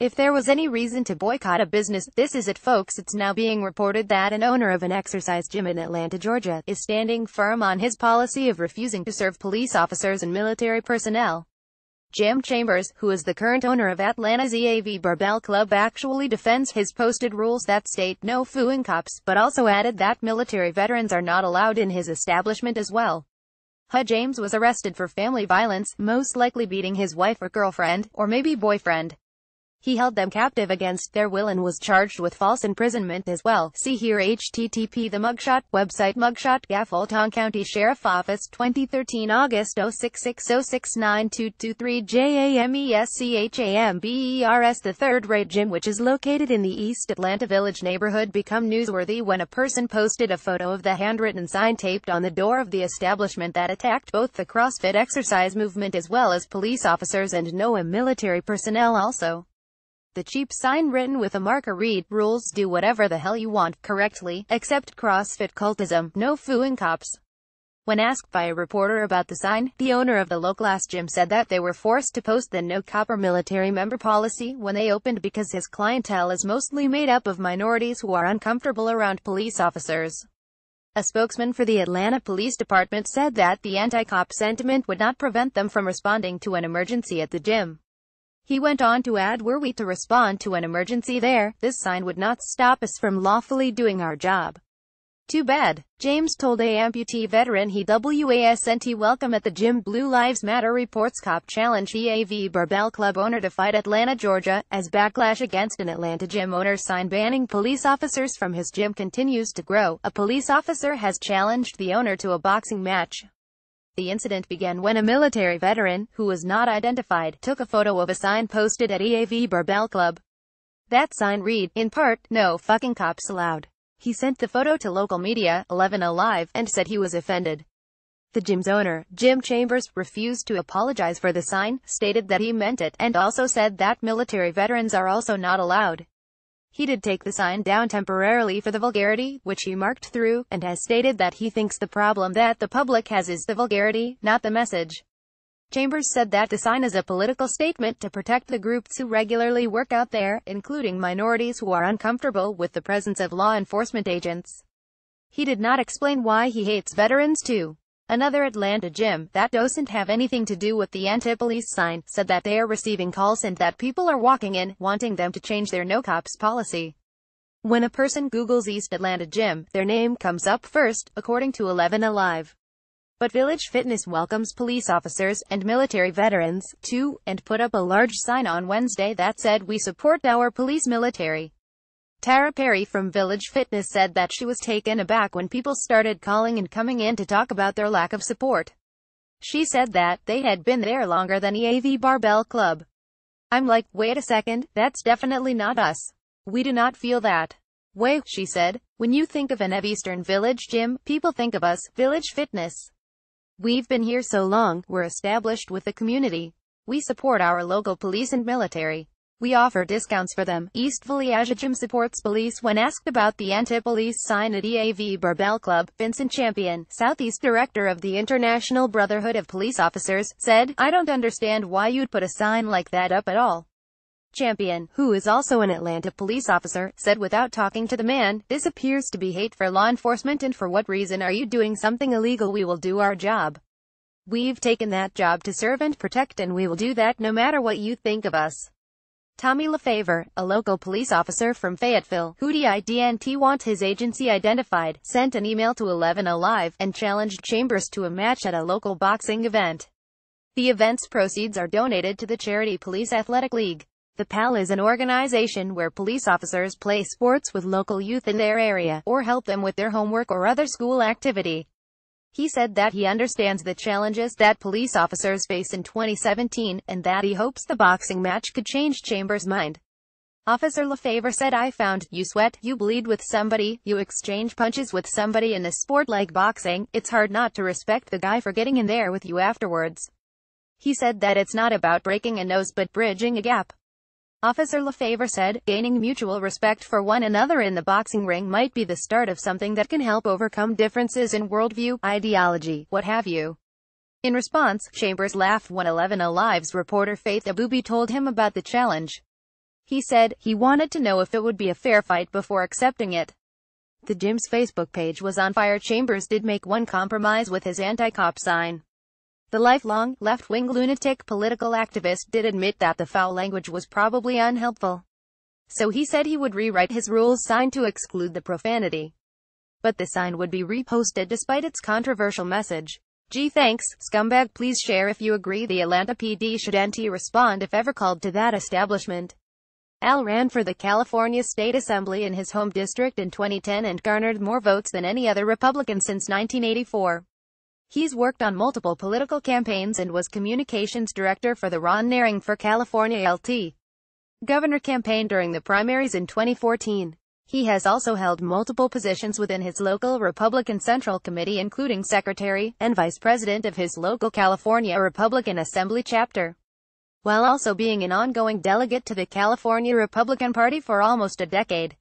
If there was any reason to boycott a business, this is it folks. It's now being reported that an owner of an exercise gym in Atlanta, Georgia, is standing firm on his policy of refusing to serve police officers and military personnel. Jim Chambers, who is the current owner of Atlanta's EAV Barbell Club actually defends his posted rules that state no fooing cops, but also added that military veterans are not allowed in his establishment as well. Ha James was arrested for family violence, most likely beating his wife or girlfriend, or maybe boyfriend. He held them captive against their will and was charged with false imprisonment as well. See here http The Mugshot website Mugshot Fulton County Sheriff Office 2013 August 0660692223 JAMESCHAMBERS The third-rate gym which is located in the East Atlanta Village neighborhood become newsworthy when a person posted a photo of the handwritten sign taped on the door of the establishment that attacked both the CrossFit exercise movement as well as police officers and NOAA military personnel also. The cheap sign written with a marker read, rules do whatever the hell you want, correctly, except CrossFit cultism, no fooing cops. When asked by a reporter about the sign, the owner of the local ass gym said that they were forced to post the no copper military member policy when they opened because his clientele is mostly made up of minorities who are uncomfortable around police officers. A spokesman for the Atlanta Police Department said that the anti-cop sentiment would not prevent them from responding to an emergency at the gym. He went on to add were we to respond to an emergency there, this sign would not stop us from lawfully doing our job. Too bad. James told a amputee veteran he wasn't welcome at the gym. Blue Lives Matter reports cop challenge EAV Barbell Club owner to fight Atlanta, Georgia, as backlash against an Atlanta gym owner sign banning police officers from his gym continues to grow. A police officer has challenged the owner to a boxing match. The incident began when a military veteran, who was not identified, took a photo of a sign posted at EAV Barbell Club. That sign read, in part, no fucking cops allowed. He sent the photo to local media, 11 Alive, and said he was offended. The gym's owner, Jim Chambers, refused to apologize for the sign, stated that he meant it, and also said that military veterans are also not allowed. He did take the sign down temporarily for the vulgarity, which he marked through, and has stated that he thinks the problem that the public has is the vulgarity, not the message. Chambers said that the sign is a political statement to protect the groups who regularly work out there, including minorities who are uncomfortable with the presence of law enforcement agents. He did not explain why he hates veterans too. Another Atlanta gym, that doesn't have anything to do with the anti-police sign, said that they are receiving calls and that people are walking in, wanting them to change their no cops policy. When a person Googles East Atlanta Gym, their name comes up first, according to 11 Alive. But Village Fitness welcomes police officers and military veterans, too, and put up a large sign on Wednesday that said we support our police military. Tara Perry from Village Fitness said that she was taken aback when people started calling and coming in to talk about their lack of support. She said that they had been there longer than EAV Barbell Club. I'm like, wait a second, that's definitely not us. We do not feel that. Way, she said. When you think of an Eastern Village gym, people think of us, Village Fitness. We've been here so long, we're established with the community. We support our local police and military. We offer discounts for them. East Village Gym supports police when asked about the anti-police sign at EAV Barbell Club. Vincent Champion, Southeast Director of the International Brotherhood of Police Officers, said, I don't understand why you'd put a sign like that up at all. Champion, who is also an Atlanta police officer, said without talking to the man, this appears to be hate for law enforcement and for what reason are you doing something illegal we will do our job. We've taken that job to serve and protect and we will do that no matter what you think of us. Tommy LaFavor, a local police officer from Fayetteville, who didn't want his agency identified, sent an email to 11 Alive and challenged Chambers to a match at a local boxing event. The event's proceeds are donated to the charity Police Athletic League. The PAL is an organization where police officers play sports with local youth in their area, or help them with their homework or other school activity. He said that he understands the challenges that police officers face in 2017, and that he hopes the boxing match could change Chambers' mind. Officer LaFavor said I found, you sweat, you bleed with somebody, you exchange punches with somebody in a sport like boxing, it's hard not to respect the guy for getting in there with you afterwards. He said that it's not about breaking a nose but bridging a gap. Officer LaFavor said, gaining mutual respect for one another in the boxing ring might be the start of something that can help overcome differences in worldview, ideology, what have you. In response, Chambers laughed when 11 Alive's reporter Faith Abubey told him about the challenge. He said, he wanted to know if it would be a fair fight before accepting it. The gym's Facebook page was on fire. Chambers did make one compromise with his anti-cop sign. The lifelong, left-wing lunatic political activist did admit that the foul language was probably unhelpful. So he said he would rewrite his rules sign to exclude the profanity. But the sign would be reposted despite its controversial message. Gee thanks, scumbag please share if you agree the Atlanta PD should anti-respond if ever called to that establishment. Al ran for the California State Assembly in his home district in 2010 and garnered more votes than any other Republican since 1984. He's worked on multiple political campaigns and was communications director for the Ron Nehring for California LT governor campaign during the primaries in 2014. He has also held multiple positions within his local Republican Central Committee including secretary and vice president of his local California Republican Assembly chapter while also being an ongoing delegate to the California Republican Party for almost a decade.